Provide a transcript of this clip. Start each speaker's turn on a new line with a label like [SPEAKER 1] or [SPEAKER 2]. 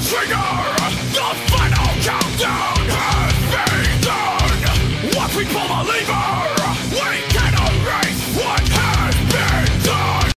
[SPEAKER 1] Trigger! The final countdown has begun! Once we pull the lever!